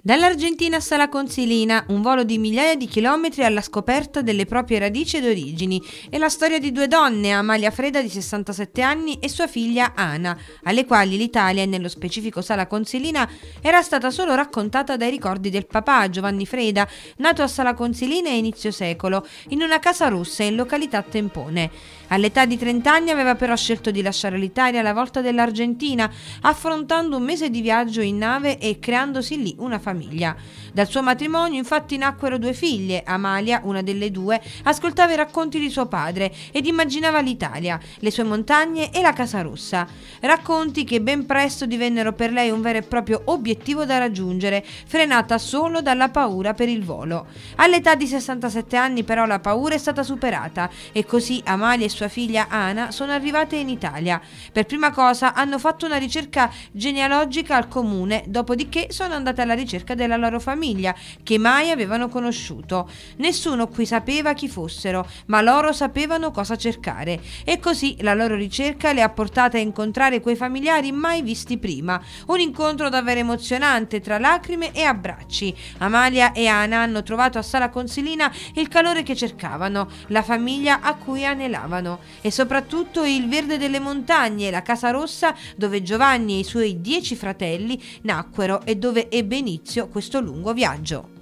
Dall'Argentina a Sala Consilina, un volo di migliaia di chilometri alla scoperta delle proprie radici ed origini, e la storia di due donne, Amalia Freda di 67 anni e sua figlia Ana, alle quali l'Italia, e nello specifico Sala Consilina, era stata solo raccontata dai ricordi del papà Giovanni Freda, nato a Sala Consilina a inizio secolo, in una casa russa in località Tempone. All'età di 30 anni aveva però scelto di lasciare l'Italia alla volta dell'Argentina, affrontando un mese di viaggio in nave e creandosi lì una famiglia. Dal suo matrimonio infatti nacquero due figlie, Amalia, una delle due, ascoltava i racconti di suo padre ed immaginava l'Italia, le sue montagne e la casa rossa. Racconti che ben presto divennero per lei un vero e proprio obiettivo da raggiungere, frenata solo dalla paura per il volo. All'età di 67 anni però la paura è stata superata e così Amalia e sua figlia Ana sono arrivate in Italia. Per prima cosa hanno fatto una ricerca genealogica al comune, dopodiché sono andate alla ricerca della loro famiglia che mai avevano conosciuto. Nessuno qui sapeva chi fossero, ma loro sapevano cosa cercare e così la loro ricerca le ha portate a incontrare quei familiari mai visti prima. Un incontro davvero emozionante tra lacrime e abbracci. Amalia e Ana hanno trovato a Sala Consilina il calore che cercavano, la famiglia a cui anelavano e soprattutto il verde delle montagne, la casa rossa dove Giovanni e i suoi dieci fratelli nacquero e dove ebbe inizio questo lungo viaggio.